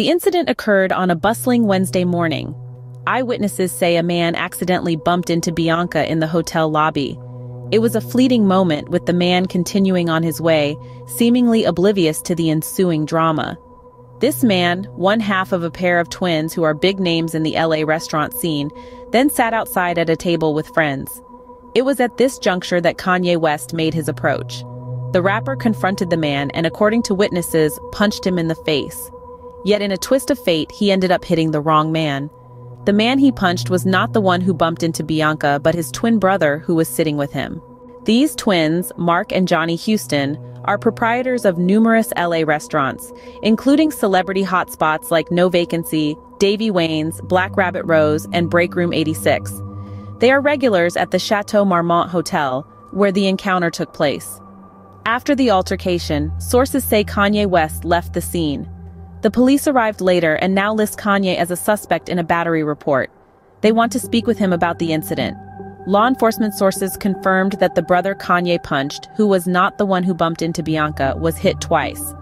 The incident occurred on a bustling Wednesday morning. Eyewitnesses say a man accidentally bumped into Bianca in the hotel lobby. It was a fleeting moment with the man continuing on his way, seemingly oblivious to the ensuing drama. This man, one half of a pair of twins who are big names in the LA restaurant scene, then sat outside at a table with friends. It was at this juncture that Kanye West made his approach. The rapper confronted the man and according to witnesses, punched him in the face. Yet in a twist of fate, he ended up hitting the wrong man. The man he punched was not the one who bumped into Bianca, but his twin brother who was sitting with him. These twins, Mark and Jonnie Houston, are proprietors of numerous LA restaurants, including celebrity hotspots like No Vacancy, Davey Wayne's, Black Rabbit Rose, and Break Room 86. They are regulars at the Chateau Marmont Hotel, where the encounter took place. After the altercation, sources say Kanye West left the scene. The police arrived later and now list Kanye as a suspect in a battery report. They want to speak with him about the incident. Law enforcement sources confirmed that the brother Kanye punched, who was not the one who bumped into Bianca, was hit twice.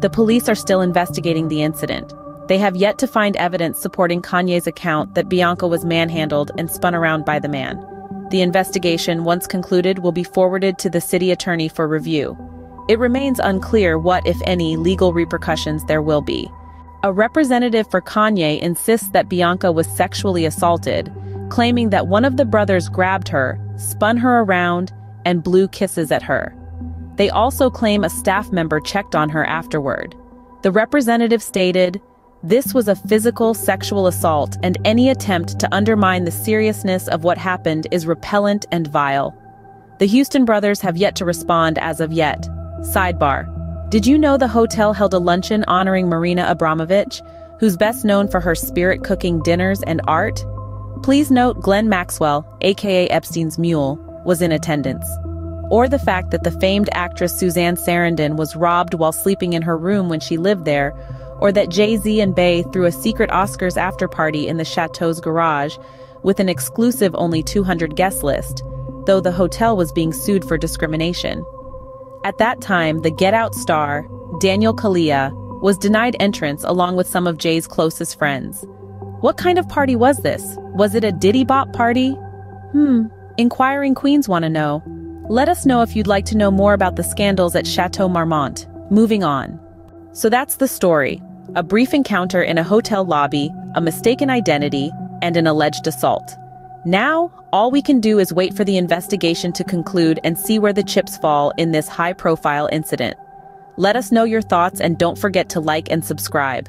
The police are still investigating the incident. They have yet to find evidence supporting Kanye's account that Bianca was manhandled and spun around by the man. The investigation, once concluded, will be forwarded to the city attorney for review. It remains unclear what, if any, legal repercussions there will be. A representative for Kanye insists that Bianca was sexually assaulted, claiming that one of the brothers grabbed her, spun her around, and blew kisses at her. They also claim a staff member checked on her afterward. The representative stated, this was a physical sexual assault and any attempt to undermine the seriousness of what happened is repellent and vile. The Houston brothers have yet to respond as of yet, Sidebar. Did you know the hotel held a luncheon honoring Marina Abramović, who's best known for her spirit cooking dinners and art? Please note Ghislaine Maxwell, aka Epstein's mule, was in attendance. Or the fact that the famed actress Suzanne Sarandon was robbed while sleeping in her room when she lived there, or that Jay-Z and Bey threw a secret Oscars after party in the chateau's garage with an exclusive only 200 guest list, though the hotel was being sued for discrimination. At that time, the Get Out star, Daniel Kaluuya, was denied entrance along with some of Jay's closest friends. What kind of party was this? Was it a Diddy Bop party? Hmm, inquiring queens want to know. Let us know if you'd like to know more about the scandals at Chateau Marmont. Moving on. So that's the story. A brief encounter in a hotel lobby, a mistaken identity, and an alleged assault. Now, all we can do is wait for the investigation to conclude and see where the chips fall in this high-profile incident. Let us know your thoughts and don't forget to like and subscribe.